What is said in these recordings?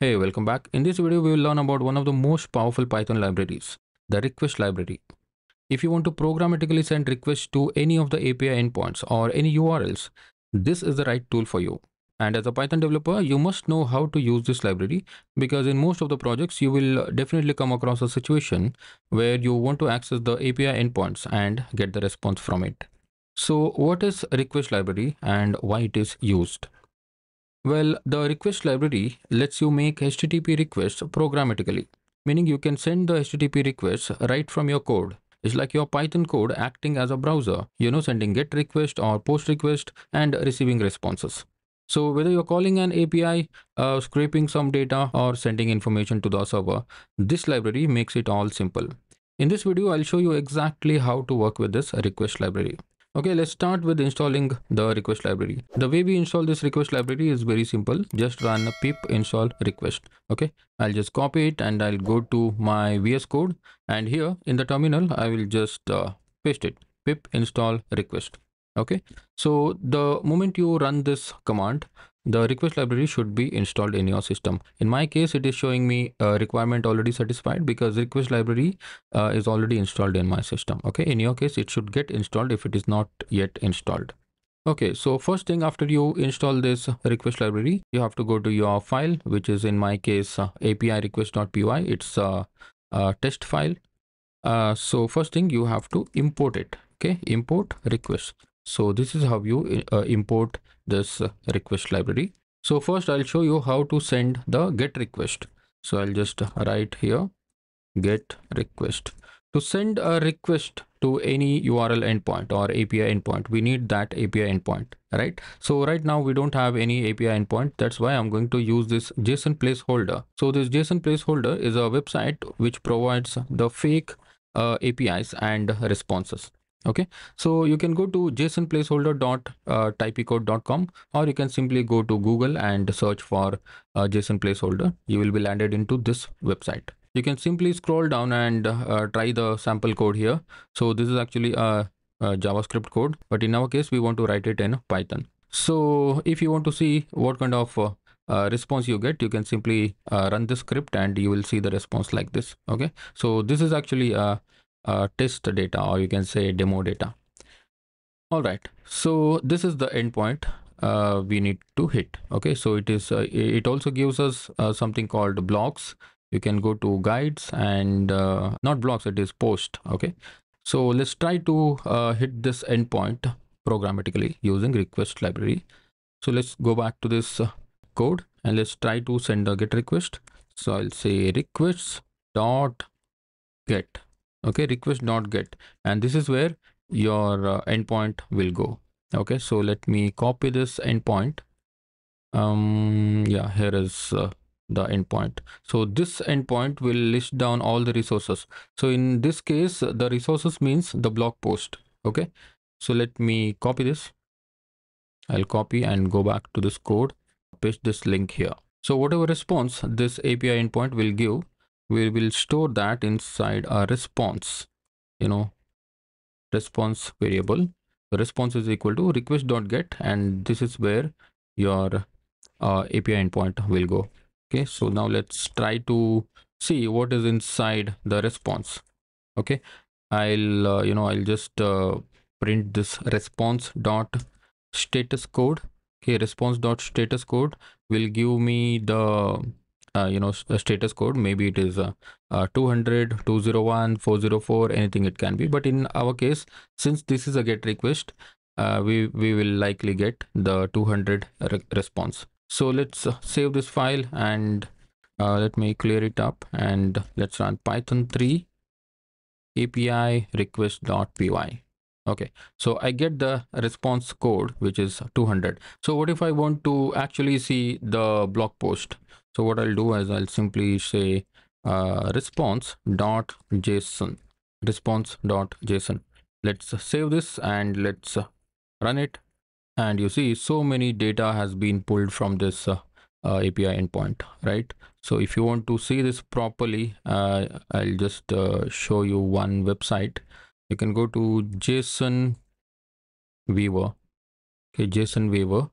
Hey, welcome back. In this video, we will learn about one of the most powerful Python libraries, the request library. If you want to programmatically send requests to any of the API endpoints or any URLs, this is the right tool for you. And as a Python developer, you must know how to use this library because in most of the projects, you will definitely come across a situation where you want to access the API endpoints and get the response from it. So what is request library and why it is used? Well, the request library lets you make HTTP requests programmatically, meaning you can send the HTTP requests right from your code. It's like your Python code acting as a browser, you know, sending GET request or POST request and receiving responses. So whether you're calling an API, uh, scraping some data or sending information to the server, this library makes it all simple. In this video, I'll show you exactly how to work with this request library. Okay, let's start with installing the request library. The way we install this request library is very simple. Just run a pip install request. Okay, I'll just copy it and I'll go to my VS Code and here in the terminal, I will just uh, paste it pip install request. Okay, so the moment you run this command, the request library should be installed in your system. In my case it is showing me a requirement already satisfied because request library uh, is already installed in my system. Okay? In your case it should get installed if it is not yet installed. Okay? So first thing after you install this request library you have to go to your file which is in my case uh, api request.py it's a, a, test file. Uh, so first thing you have to import it. Okay? Import request so this is how you uh, import this request library. So first i'll show you how to send the get request. So i'll just write here get request. To send a request to any url endpoint or api endpoint we need that api endpoint right? So right now we don't have any api endpoint. That's why i'm going to use this json placeholder. So this json placeholder is a website which provides the fake uh, apis and responses okay. So you can go to jsonplaceholder.typicode.com uh, or you can simply go to google and search for uh, json placeholder you will be landed into this website. You can simply scroll down and uh, try the sample code here. So this is actually a, a, javascript code but in our case we want to write it in python. So if you want to see what kind of uh, uh, response you get you can simply uh, run the script and you will see the response like this. Okay. So this is actually a uh, test data or you can say demo data. All right. So this is the endpoint uh, we need to hit. Okay. So it is uh, it also gives us uh, something called blocks. You can go to guides and uh, not blocks it is post. Okay. So let's try to uh, hit this endpoint programmatically using request library. So let's go back to this code and let's try to send a get request. So i'll say requests dot get okay request not get. And this is where your uh, endpoint will go. Okay so let me copy this endpoint. Um yeah here is uh, the endpoint. So this endpoint will list down all the resources. So in this case the resources means the blog post. Okay so let me copy this. I'll copy and go back to this code paste this link here. So whatever response this api endpoint will give we will store that inside a response you know response variable. The response is equal to request.get and this is where your uh, api endpoint will go. Okay so now let's try to see what is inside the response. Okay i'll uh, you know i'll just uh, print this response dot status code. Okay response dot status code will give me the uh, you know status code. Maybe it is uh, uh, 200 201 404 anything it can be. But in our case since this is a get request uh, we we will likely get the 200 re response. So let's uh, save this file and uh, let me clear it up and let's run python 3 api request.py okay. So i get the response code which is 200 so what if i want to actually see the blog post so what I'll do is I'll simply say uh, response dot json response dot json let's save this and let's run it. And you see so many data has been pulled from this uh, uh, API endpoint right? So if you want to see this properly uh, I'll just uh, show you one website. You can go to JSON Viewer. Okay JSON Viewer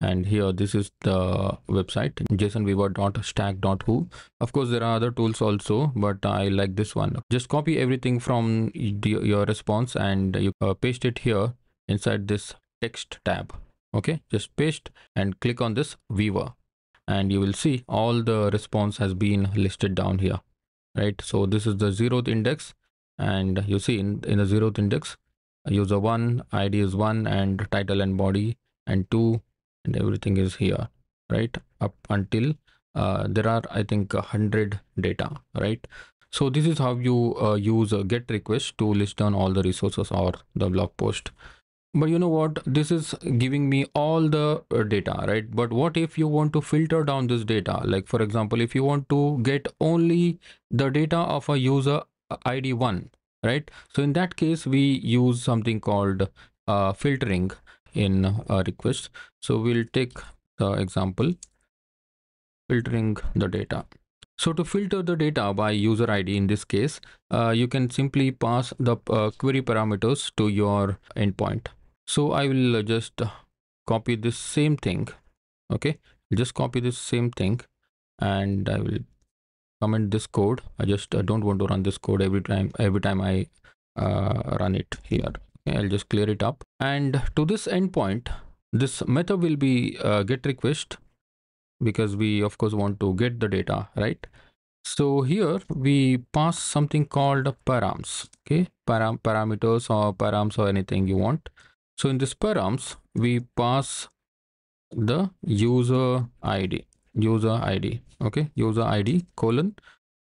and here this is the website jsonviewer.stack.hu of course there are other tools also but i like this one. Just copy everything from your response and you uh, paste it here inside this text tab. Okay? Just paste and click on this viewer. And you will see all the response has been listed down here. Right? So this is the zeroth index. And you see in, in the zeroth index user one id is one and title and body and two and everything is here right up until uh, there are i think a hundred data right? So this is how you uh, use a get request to list down all the resources or the blog post. But you know what? This is giving me all the uh, data right? But what if you want to filter down this data? Like for example if you want to get only the data of a user uh, id 1 right? So in that case we use something called uh, filtering in a request. So we'll take the example filtering the data. So to filter the data by user id in this case uh, you can simply pass the uh, query parameters to your endpoint. So i will just copy this same thing okay? Just copy this same thing and i will comment this code. I just uh, don't want to run this code every time every time i uh, run it here I'll just clear it up. And to this endpoint, this method will be uh, get request because we of course want to get the data, right? So here we pass something called params, okay? Param parameters or params or anything you want. So in this params, we pass the user ID, user ID, okay? User ID colon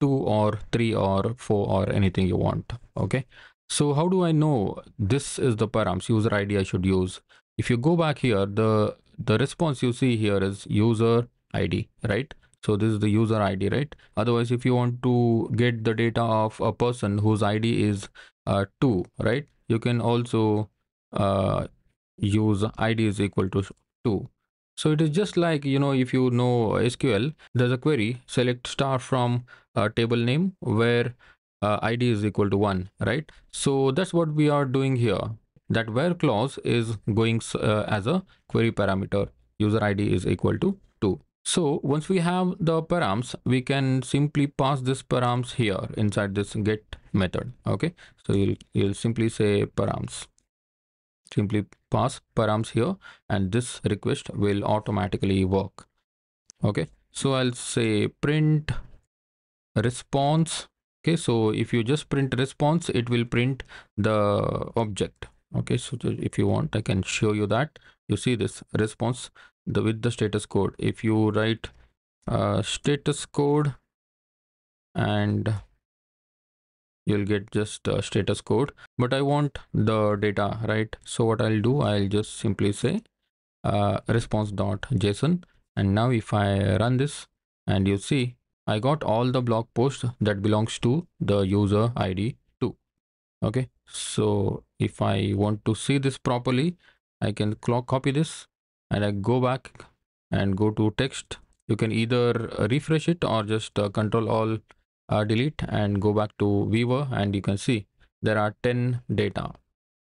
two or three or four or anything you want, okay? So how do I know this is the params user ID I should use? If you go back here, the, the response you see here is user ID, right? So this is the user ID, right? Otherwise, if you want to get the data of a person whose ID is uh, 2, right? You can also uh, use ID is equal to 2. So it is just like, you know, if you know SQL, there's a query, select star from a table name where uh, id is equal to 1 right? So that's what we are doing here that where clause is going uh, as a query parameter user id is equal to 2 so once we have the params we can simply pass this params here inside this get method okay? So you'll you'll simply say params. Simply pass params here and this request will automatically work okay? So i'll say print response okay so if you just print response it will print the object. Okay so if you want i can show you that. You see this response the with the status code. If you write uh, status code and you'll get just uh, status code. But i want the data right? So what i'll do i'll just simply say uh, response.json and now if i run this and you see I got all the blog posts that belongs to the user ID too. Okay, so if I want to see this properly, I can copy this and I go back and go to text. You can either refresh it or just uh, control all uh, delete and go back to Viewer and you can see there are 10 data.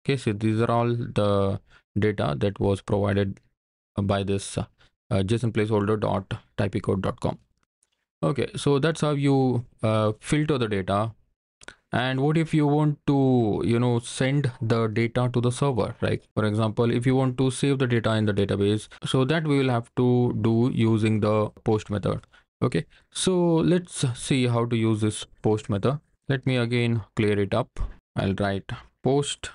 Okay, so these are all the data that was provided by this uh, JSON placeholder.typicode.com okay so that's how you uh, filter the data. And what if you want to you know send the data to the server right? For example if you want to save the data in the database so that we will have to do using the post method. Okay so let's see how to use this post method. Let me again clear it up. I'll write post.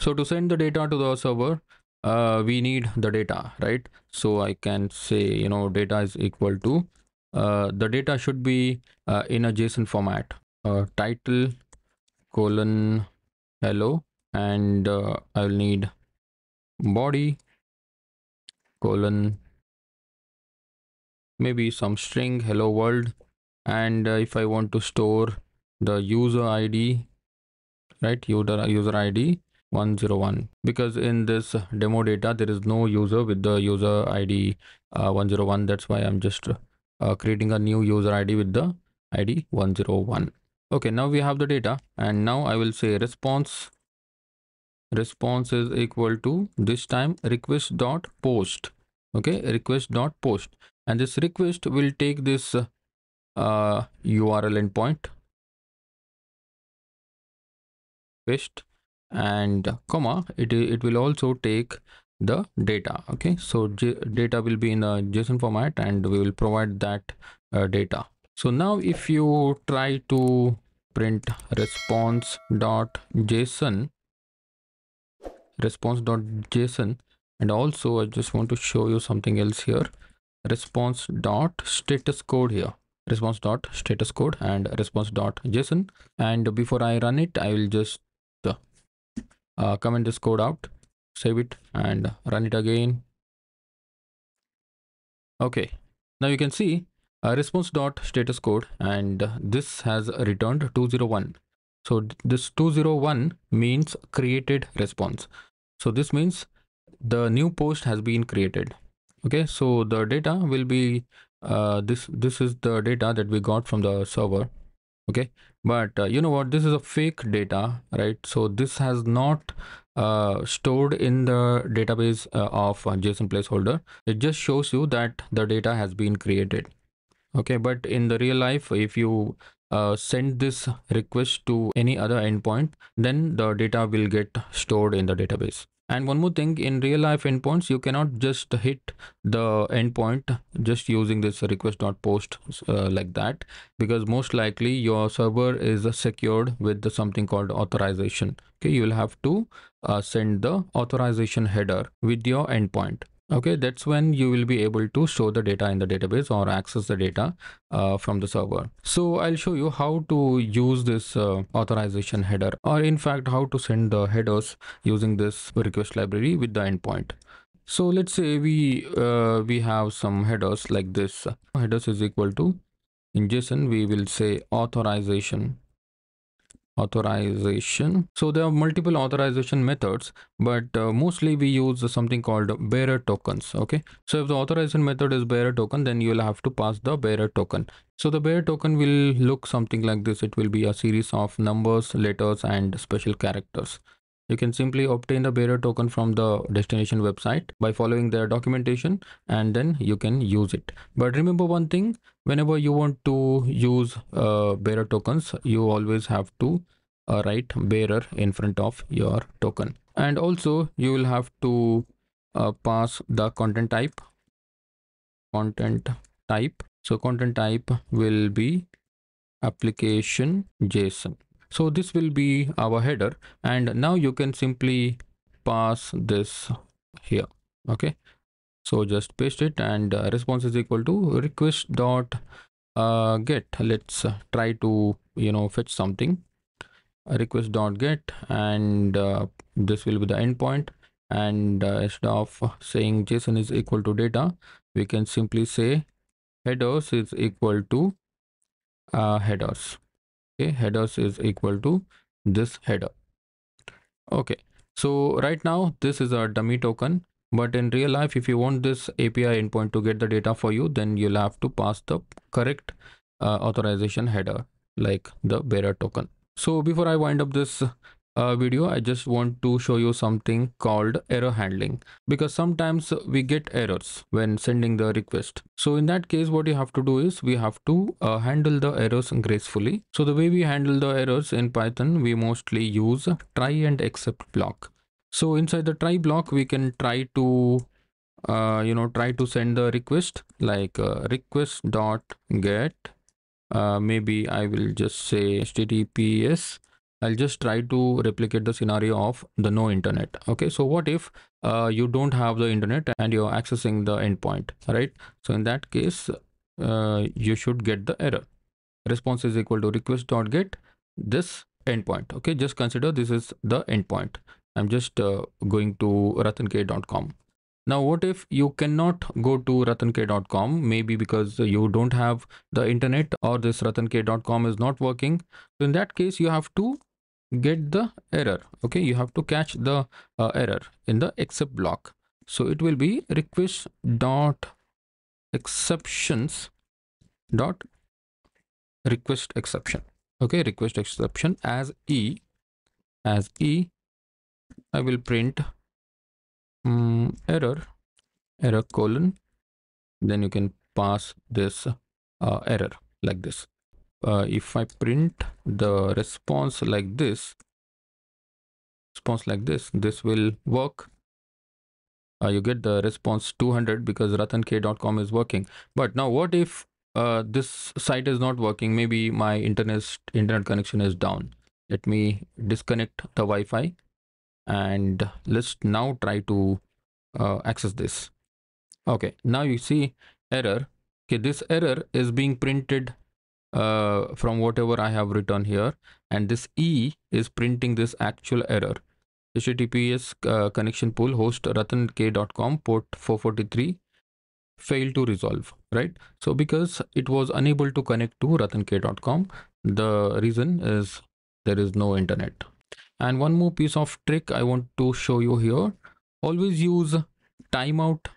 So to send the data to the server uh, we need the data right? So i can say you know data is equal to uh, the data should be uh, in a json format. Uh, title colon hello and uh, i'll need body colon maybe some string hello world and uh, if i want to store the user id right user user id 101 because in this demo data there is no user with the user id uh, 101 that's why i'm just uh, creating a new user id with the id 101 okay now we have the data. And now i will say response response is equal to this time request dot post okay request dot post and this request will take this uh, url endpoint. Paste and comma it, it will also take the data okay? So J data will be in a json format and we will provide that uh, data. So now if you try to print response dot json response dot json and also i just want to show you something else here. Response dot status code here. Response dot status code and response dot json and before i run it i will just uh, uh, comment this code out save it and run it again. Okay now you can see a response dot status code and this has returned 201 so this 201 means created response. So this means the new post has been created. Okay so the data will be uh, this this is the data that we got from the server. Okay but uh, you know what? This is a fake data right? So this has not uh, stored in the database uh, of json placeholder. It just shows you that the data has been created. Okay but in the real life if you uh, send this request to any other endpoint then the data will get stored in the database and one more thing in real life endpoints you cannot just hit the endpoint just using this request.post uh, like that because most likely your server is secured with something called authorization. Okay you will have to uh, send the authorization header with your endpoint okay that's when you will be able to show the data in the database or access the data uh, from the server. So i'll show you how to use this uh, authorization header or in fact how to send the headers using this request library with the endpoint. So let's say we uh, we have some headers like this. Headers is equal to in json we will say authorization authorization. So there are multiple authorization methods but uh, mostly we use something called bearer tokens okay? So if the authorization method is bearer token then you will have to pass the bearer token. So the bearer token will look something like this. It will be a series of numbers letters and special characters. You can simply obtain the bearer token from the destination website by following their documentation and then you can use it. But remember one thing whenever you want to use uh, bearer tokens you always have to uh, write bearer in front of your token. And also you will have to uh, pass the content type. Content type. So content type will be application json. So this will be our header. And now you can simply pass this here. Okay so just paste it and uh, response is equal to request dot uh, get. Let's uh, try to you know fetch something. Request dot get and uh, this will be the endpoint and uh, instead of saying json is equal to data we can simply say headers is equal to uh, headers. Okay headers is equal to this header. Okay so right now this is our dummy token but in real life if you want this api endpoint to get the data for you then you'll have to pass the correct uh, authorization header like the bearer token. So before i wind up this uh, video i just want to show you something called error handling. Because sometimes we get errors when sending the request. So in that case what you have to do is we have to uh, handle the errors gracefully. So the way we handle the errors in python we mostly use try and except block so inside the try block we can try to uh, you know try to send the request like uh, request dot get uh, maybe i will just say https I'll just try to replicate the scenario of the no internet. Okay, so what if uh, you don't have the internet and you're accessing the endpoint, right? So in that case, uh, you should get the error. Response is equal to request dot get this endpoint. Okay, just consider this is the endpoint. I'm just uh, going to ratankcom. Now, what if you cannot go to ratankcom? Maybe because you don't have the internet or this ratankcom is not working. So in that case, you have to get the error okay you have to catch the uh, error in the except block so it will be request dot exceptions dot request exception okay request exception as e as e I will print um, error error colon. Then you can pass this uh, error like this. Uh, if I print the response like this response like this this will work. Uh, you get the response 200 because ratank.com is working. But now what if uh, this site is not working? Maybe my internet internet connection is down. Let me disconnect the wi-fi and let's now try to uh, access this. Okay now you see error. Okay this error is being printed uh, from whatever i have written here. And this e is printing this actual error. Https uh, connection pool host ratank.com port 443 failed to resolve right? So because it was unable to connect to ratank.com the reason is there is no internet and one more piece of trick i want to show you here. Always use timeout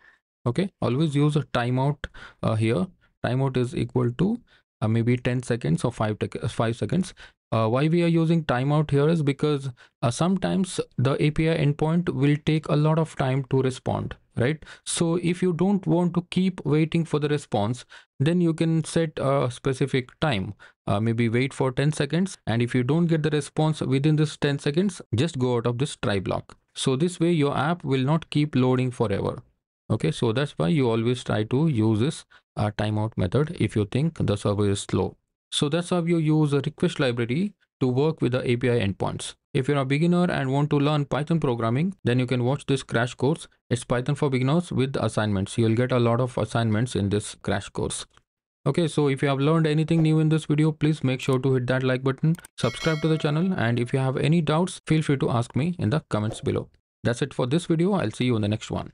okay? Always use a timeout uh, here. Timeout is equal to uh, maybe 10 seconds or 5 5 seconds uh, why we are using timeout here is because uh, sometimes the api endpoint will take a lot of time to respond right? So if you don't want to keep waiting for the response then you can set a specific time. Uh, maybe wait for 10 seconds and if you don't get the response within this 10 seconds just go out of this try block. So this way your app will not keep loading forever. Okay so that's why you always try to use this uh, timeout method if you think the server is slow so that's how you use a request library to work with the api endpoints if you're a beginner and want to learn Python programming, then you can watch this crash course. It's Python for beginners with assignments. You'll get a lot of assignments in this crash course. Okay, so if you have learned anything new in this video, please make sure to hit that like button, subscribe to the channel, and if you have any doubts, feel free to ask me in the comments below. That's it for this video. I'll see you in the next one.